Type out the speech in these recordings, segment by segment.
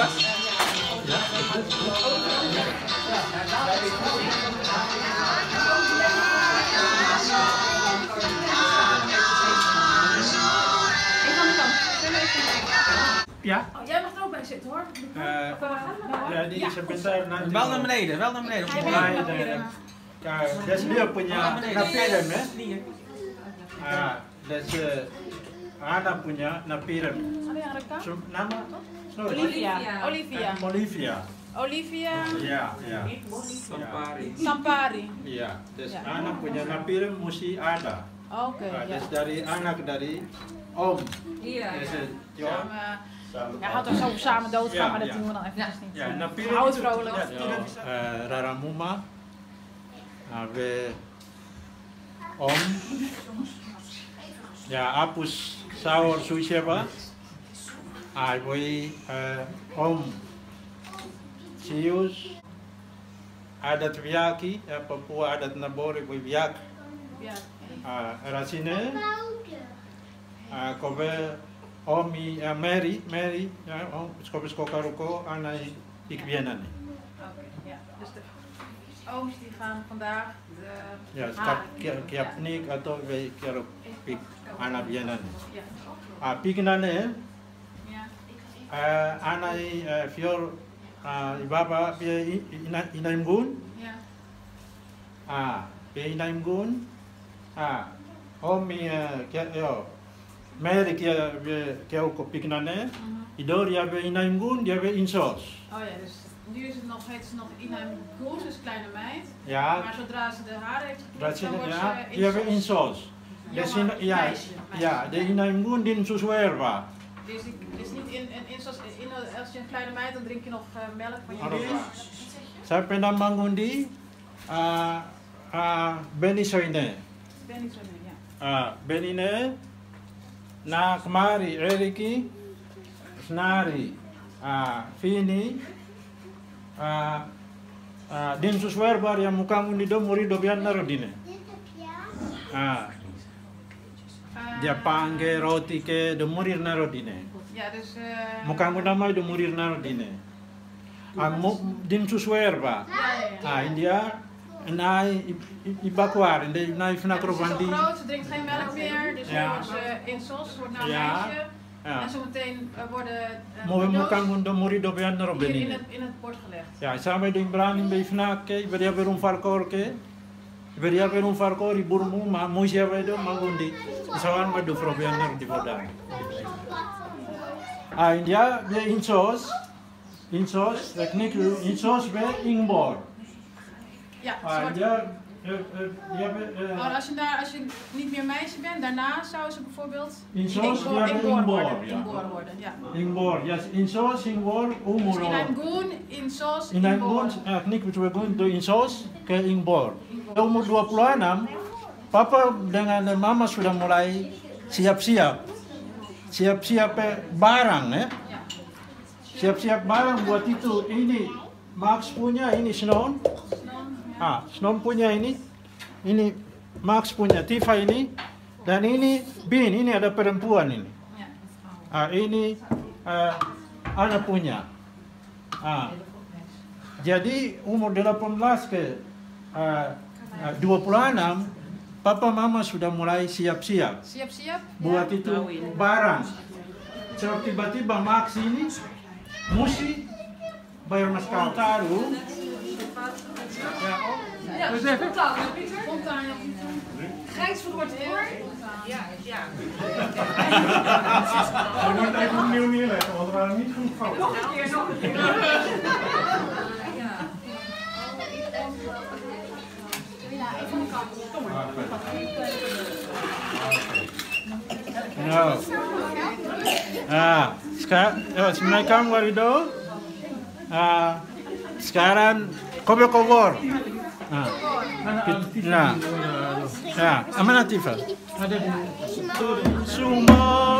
vast? Ja. Ja? Oh, jij mag er ook bij zitten hoor. Uh, waar gaan we? Ja, ja, wel naar beneden, wel naar beneden. kijk, dat is meer punya. Naar verder, hè? Ja, dat is naar punya, naar verder. Zo- Nama? Olivia. Olivia. Olivia. Olivia Ya, ya. Sampari. Sampari. Iya, dus Ya. anak punya napiren mesti ada. Oké, Ah, ja. dus dari anak dari om. Iya. Ja. Ja, had er zo samen doodgaan, Ja, maar dat ja. doen we dan even niet. Ja, napiren. Hou het vrolijk. Ya, eh, Raramuma. Ave om. Ya, apus saur suisyaba. Ai voi eh, om. Sius. Adat ya, Papua adat Nabori. Ja. Ah, Racine. Ah, kobe omi uh, Mary, Mary, ja, om skobe skokaruko. Oké, ja. Dus de ooms die gaan vandaag de Ja, haren. skap kiap kiap nik atau we kiaro pik ana bienani. Ja. Ah, piknane Ja. Uh, anai uh, fior uh, ibaba ina inaimgun. Ja. Ah, be inaimgun. Ah, omi uh, kia yo Mary kia kia ko piknane. Mhm. Idor dia be inaimgun, dia be insos. Oh ja, dus nu is het nog, heet ze nog Ina Goes, dus kleine meid. Ja, Maar zodra ze de haren heeft Dat dan wordt ja, ze die hebben in in sos. Jonge De zin, ja, meisje, meisje. ja, de inaimgun din susuerva. Dus, die- dus niet in, in, in, zoals in, als je een kleine meid, dan drink je nog eh, melk van je moeder. Sa pendamangundi a a benisoine. Ik ben niet zo nu, ja. A benine na kemari eriki snari a fini a a din susuerva yang mukangundi do murido bian narodine. Ah, Eh, dia pange roti ke de murir narodine. Ja, dus... eh, Mukangu namai de murir narodine. A mu din susuerva. Ja, ja, ja. Ah, India, nai ibakwar, inde nai fina Ja, dus ze is zo groot, ze drinkt geen melk meer, dus Ja. nu ze in sos, wordt naar een Ja. meisje. Ja. En zometeen eh, worden eh, Mo hier in robeni. het, in het bord gelegd. Ja, sabe ding brani be fina ke, beria berum farkor ke. Beria apa nun farko ri burmu ma musia siapa itu ma gundi. Isawan ma du probianer di Padang. Ah India be insos insos teknik insos be ingbor. Ya, ah, Aja India Eh, eh, eh, oh, als, je daar, als je niet meer meisje bent, daarna zou ze bijvoorbeeld in zoals ja, inboor worden. Inboor worden, ja. Inboor, yes. In zoals inboor, umuro. Dus in Angoon, in zoals In Angoon, etnik which we're going to in zoals ke inboor. Umur 26, papa dengan mama sudah mulai siap-siap. Siap-siap barang, ya. Siap-siap barang buat itu. Ini Max punya, ini Snow. Ah, Snow punya ini. Ini Max punya Tifa ini. Dan ini Bin, ini ada perempuan ini. Ah, ini uh, anak punya. Ah. Jadi umur 18 ke uh, uh, 26, papa mama sudah mulai siap-siap Siap-siap? buat ja. itu barang. So tiba-tiba Max ini mesti bayar mas taruh. Ja, dus even. Spontaan. Gijs wordt voor. Ja, ja. Je moet even opnieuw neerleggen, want we waren niet goed van. Nog een keer, nog een keer. Ja. Nou. Ah, sekarang, oh, Assalamualaikum Warido. Ah, sekarang kobe kobor. نعم أنا نعم نعم أما لطيفة هذا سوما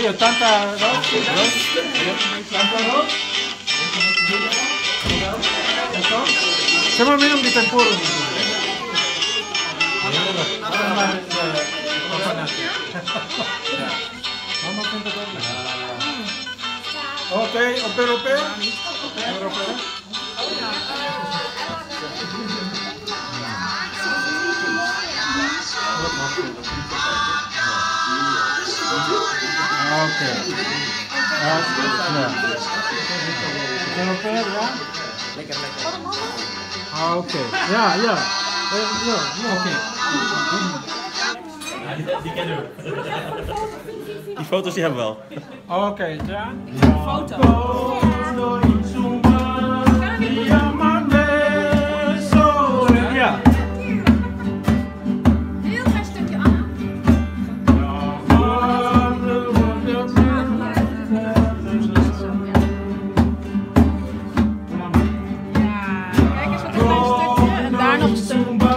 Sí, 82. Siamo Oké. Ja, good. Yeah. okay, ja. Lekker, lekker. Ah, oké. Ja, ja. Eh, ja, oké. Die kennen we. Die foto's die hebben we wel. Oké, ja. Foto. I'm so